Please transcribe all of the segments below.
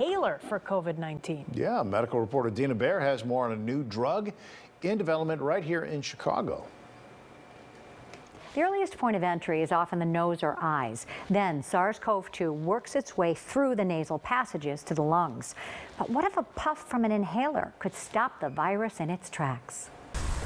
inhaler for COVID 19. Yeah, medical reporter Dina Bair has more on a new drug in development right here in Chicago. The earliest point of entry is often the nose or eyes. Then SARS-CoV-2 works its way through the nasal passages to the lungs. But what if a puff from an inhaler could stop the virus in its tracks?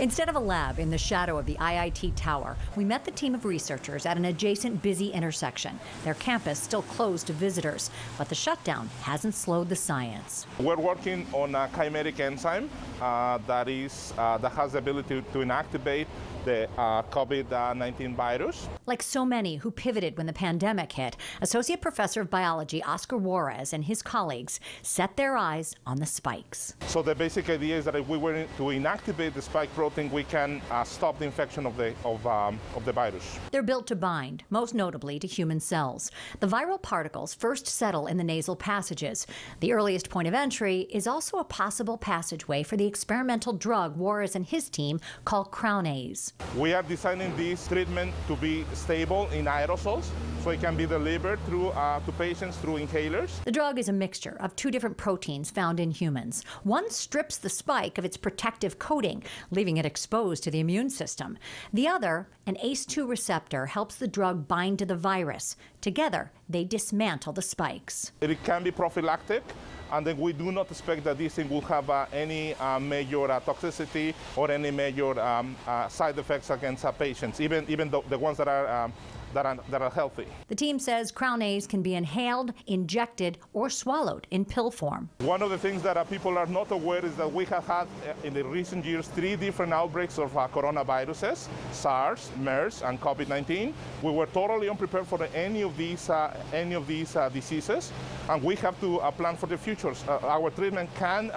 Instead of a lab in the shadow of the IIT tower, we met the team of researchers at an adjacent busy intersection. Their campus still closed to visitors, but the shutdown hasn't slowed the science. We're working on a chimeric enzyme uh, that is uh, that has the ability to inactivate the uh, COVID-19 virus. Like so many who pivoted when the pandemic hit, Associate Professor of Biology Oscar Juarez and his colleagues set their eyes on the spikes. So the basic idea is that if we were to inactivate the spike protein, we can uh, stop the infection of the, of, um, of the virus. They're built to bind, most notably to human cells. The viral particles first settle in the nasal passages. The earliest point of entry is also a possible passageway for the experimental drug Juarez and his team call Crownase. We are designing this treatment to be stable in aerosols, so it can be delivered through uh, to patients through inhalers. The drug is a mixture of two different proteins found in humans. One strips the spike of its protective coating, leaving it exposed to the immune system. The other, an ACE2 receptor, helps the drug bind to the virus. Together, they dismantle the spikes. It can be prophylactic and then we do not expect that this thing will have uh, any uh, major uh, toxicity or any major um, uh, side effects against patients, even, even the, the ones that are um, that are, that are healthy. The team says Crownase can be inhaled, injected, or swallowed in pill form. One of the things that uh, people are not aware is that we have had uh, in the recent years three different outbreaks of uh, coronaviruses, SARS, MERS, and COVID-19. We were totally unprepared for any of these, uh, any of these uh, diseases, and we have to uh, plan for the future. our treatment can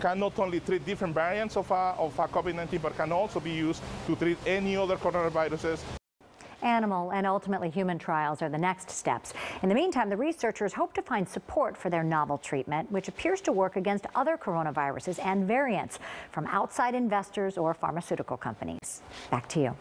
can not only treat different variants of, uh, of uh, COVID-19, but can also be used to treat any other coronaviruses. Animal and ultimately human trials are the next steps. In the meantime, the researchers hope to find support for their novel treatment, which appears to work against other coronaviruses and variants from outside investors or pharmaceutical companies. Back to you.